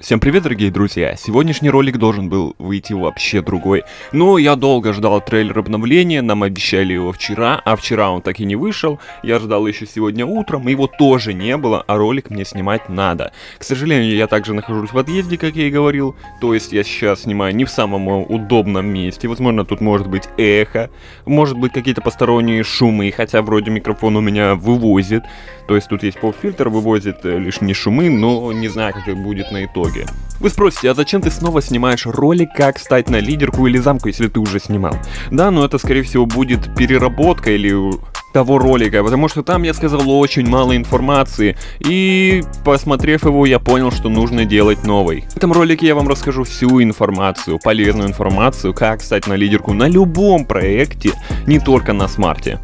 Всем привет, дорогие друзья! Сегодняшний ролик должен был выйти вообще другой. Но я долго ждал трейлер обновления, нам обещали его вчера, а вчера он так и не вышел. Я ждал еще сегодня утром, его тоже не было, а ролик мне снимать надо. К сожалению, я также нахожусь в отъезде, как я и говорил. То есть я сейчас снимаю не в самом удобном месте. Возможно, тут может быть эхо, может быть какие-то посторонние шумы, хотя вроде микрофон у меня вывозит. То есть тут есть поп-фильтр, вывозит э, лишние шумы, но не знаю, как это будет на итоге. Вы спросите, а зачем ты снова снимаешь ролик, как стать на лидерку или замку, если ты уже снимал? Да, но это скорее всего будет переработка или того ролика, потому что там я сказал очень мало информации, и посмотрев его, я понял, что нужно делать новый. В этом ролике я вам расскажу всю информацию, полезную информацию, как стать на лидерку на любом проекте, не только на смарте.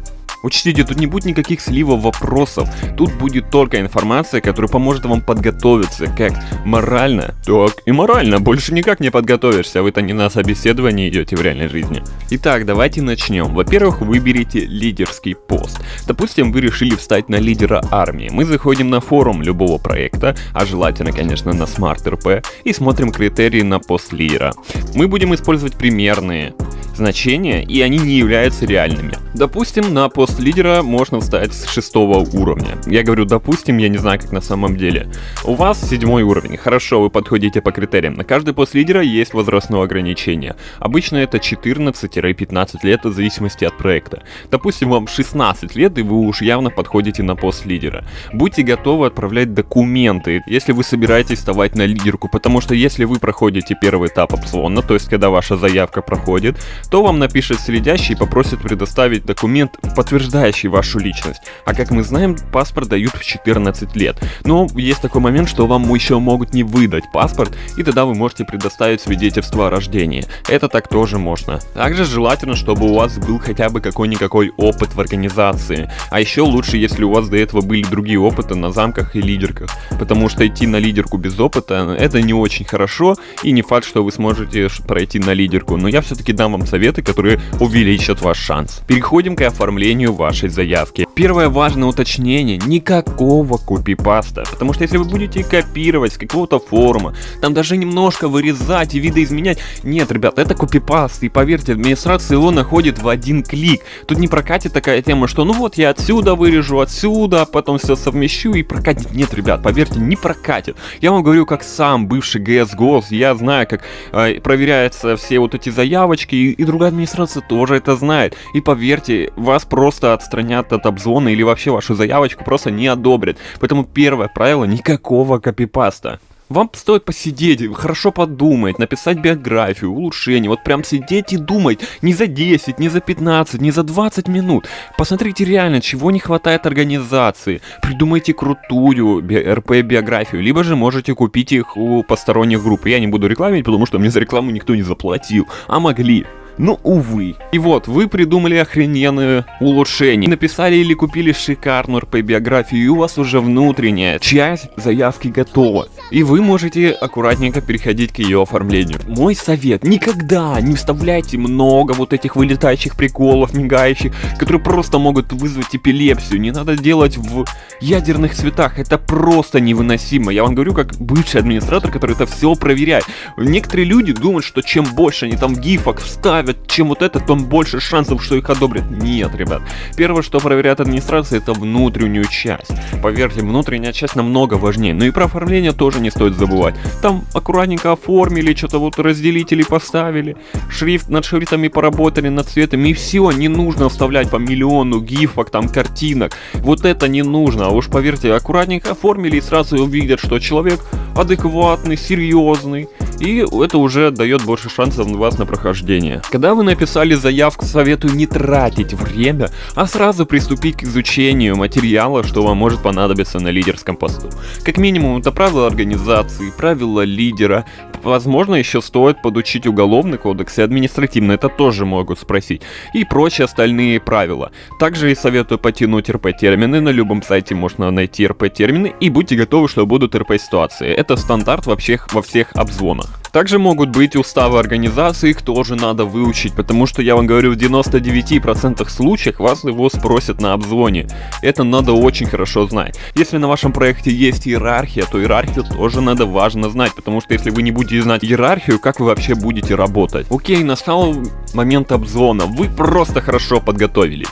Учтите, тут не будет никаких сливов вопросов, тут будет только информация, которая поможет вам подготовиться как морально, так и морально. Больше никак не подготовишься, вы-то не на собеседование идете в реальной жизни. Итак, давайте начнем. Во-первых, выберите лидерский пост. Допустим, вы решили встать на лидера армии. Мы заходим на форум любого проекта, а желательно, конечно, на Smart RP, и смотрим критерии на пост лидера. Мы будем использовать примерные значения, и они не являются реальными. Допустим, на пост лидера можно встать с шестого уровня. Я говорю допустим, я не знаю, как на самом деле. У вас седьмой уровень. Хорошо, вы подходите по критериям. На каждый пост лидера есть возрастное ограничение. Обычно это 14-15 лет в зависимости от проекта. Допустим, вам 16 лет, и вы уж явно подходите на пост лидера. Будьте готовы отправлять документы, если вы собираетесь вставать на лидерку, потому что если вы проходите первый этап обзвона, то есть когда ваша заявка проходит, то вам напишет следящий и попросит предоставить документ, подтверждающий вашу личность. А как мы знаем, паспорт дают в 14 лет. Но есть такой момент, что вам еще могут не выдать паспорт, и тогда вы можете предоставить свидетельство о рождении. Это так тоже можно. Также желательно, чтобы у вас был хотя бы какой-никакой опыт в организации. А еще лучше, если у вас до этого были другие опыты на замках и лидерках. Потому что идти на лидерку без опыта, это не очень хорошо, и не факт, что вы сможете пройти на лидерку. Но я все-таки дам вам совет советы, которые увеличат ваш шанс. Переходим к оформлению вашей заявки. Первое важное уточнение, никакого копипаста, потому что если вы будете копировать с какого-то форума, там даже немножко вырезать и видоизменять, нет, ребят, это копипаст, и поверьте, администрация его находит в один клик. Тут не прокатит такая тема, что ну вот я отсюда вырежу, отсюда, потом все совмещу и прокатит. Нет, ребят, поверьте, не прокатит. Я вам говорю, как сам бывший ГС Гос, я знаю, как э, проверяются все вот эти заявочки и, и другая администрация тоже это знает. И поверьте, вас просто отстранят от обзона или вообще вашу заявочку просто не одобрят. Поэтому первое правило, никакого копипаста. Вам стоит посидеть, хорошо подумать, написать биографию, улучшение, вот прям сидеть и думать, не за 10, не за 15, не за 20 минут. Посмотрите реально, чего не хватает организации, придумайте крутую би РП-биографию, либо же можете купить их у посторонних групп. Я не буду рекламировать, потому что мне за рекламу никто не заплатил, а могли. Ну, увы. И вот, вы придумали охрененное улучшение. Написали или купили шикарную РП-биографию, и у вас уже внутренняя часть заявки готова. И вы можете аккуратненько переходить к ее оформлению. Мой совет, никогда не вставляйте много вот этих вылетающих приколов, мигающих, которые просто могут вызвать эпилепсию. Не надо делать в ядерных цветах, это просто невыносимо. Я вам говорю, как бывший администратор, который это все проверяет. Некоторые люди думают, что чем больше они там гифок вставят, ставят, чем вот это, тем больше шансов, что их одобрят. Нет, ребят. Первое, что проверяет администрация, это внутреннюю часть. Поверьте, внутренняя часть намного важнее. Но и про оформление тоже не стоит забывать. Там аккуратненько оформили, что-то вот разделители поставили, шрифт над шрифтами поработали, над цветами, и все, не нужно вставлять по миллиону гифок, там, картинок. Вот это не нужно, а уж поверьте, аккуратненько оформили и сразу увидят, что человек адекватный, серьезный, и это уже дает больше шансов на вас на прохождение. Когда вы написали заявку, советую не тратить время, а сразу приступить к изучению материала, что вам может понадобиться на лидерском посту. Как минимум, это правила организации, правила лидера, возможно, еще стоит подучить уголовный кодекс и административный, это тоже могут спросить, и прочие остальные правила. Также и советую потянуть РП-термины, на любом сайте можно найти РП-термины, и будьте готовы, что будут РП-ситуации. Это стандарт во всех, во всех обзвонах. Также могут быть уставы организации, их тоже надо выучить, потому что я вам говорю, в 99% случаях вас его спросят на обзвоне. Это надо очень хорошо знать. Если на вашем проекте есть иерархия, то иерархию тоже надо важно знать, потому что если вы не будете знать иерархию, как вы вообще будете работать? Окей, настал момент обзвона, вы просто хорошо подготовились.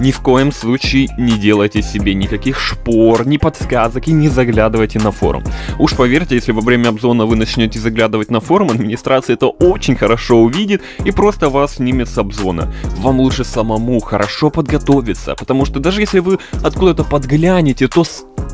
Ни в коем случае не делайте себе никаких шпор, ни подсказок и не заглядывайте на форум. Уж поверьте, если во время обзона вы начнете заглядывать на форум, администрация это очень хорошо увидит и просто вас снимет с обзвона. Вам лучше самому хорошо подготовиться, потому что даже если вы откуда-то подглянете, то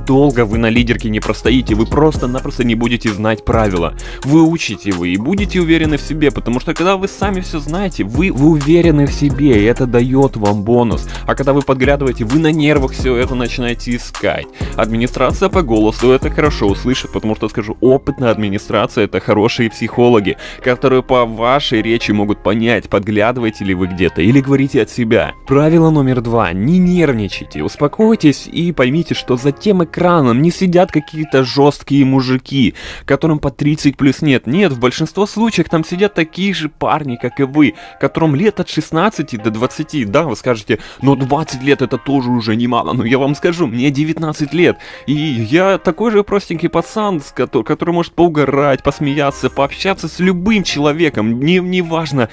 долго вы на лидерке не простоите, вы просто-напросто не будете знать правила. Выучите вы и будете уверены в себе, потому что когда вы сами все знаете, вы, вы уверены в себе, и это дает вам бонус. А когда вы подглядываете, вы на нервах все это начинаете искать. Администрация по голосу это хорошо услышит, потому что, скажу, опытная администрация это хорошие психологи, которые по вашей речи могут понять, подглядываете ли вы где-то или говорите от себя. Правило номер два. Не нервничайте, успокойтесь и поймите, что за тем экраном не сидят какие-то жесткие мужики, которым по 30 плюс нет. Нет, в большинстве случаев там сидят такие же парни, как и вы, которым лет от 16 до 20. Да, вы скажете, но 20 лет это тоже уже немало. Но я вам скажу, мне 19 лет. И я такой же простенький пацан, который, который может поугарать, посмеяться, пообщаться с любым человеком. Не, не важно,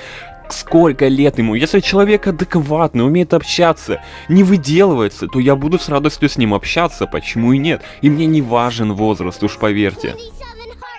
сколько лет ему. Если человек адекватный, умеет общаться, не выделывается, то я буду с радостью с ним общаться, почему и нет. И мне не важен возраст, уж поверьте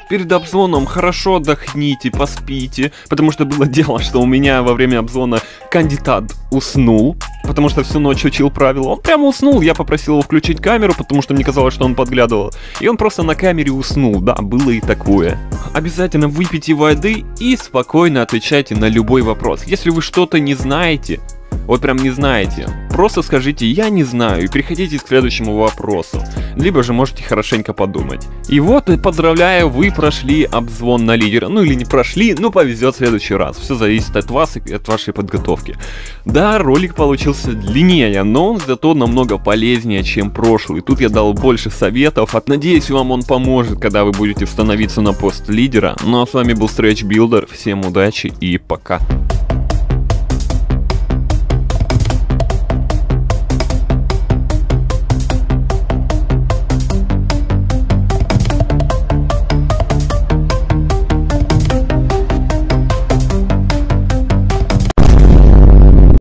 перед обзвоном хорошо отдохните, поспите, потому что было дело, что у меня во время обзвона кандидат уснул, потому что всю ночь учил правила. Он прямо уснул, я попросил его включить камеру, потому что мне казалось, что он подглядывал. И он просто на камере уснул, да, было и такое. Обязательно выпейте воды и спокойно отвечайте на любой вопрос. Если вы что-то не знаете, вот прям не знаете, просто скажите «я не знаю» и переходите к следующему вопросу. Либо же можете хорошенько подумать. И вот, и поздравляю, вы прошли обзвон на лидера. Ну или не прошли, ну повезет в следующий раз. Все зависит от вас и от вашей подготовки. Да, ролик получился длиннее, но он зато намного полезнее, чем прошлый. Тут я дал больше советов. Надеюсь, вам он поможет, когда вы будете становиться на пост лидера. Ну а с вами был Stretch Builder. Всем удачи и пока.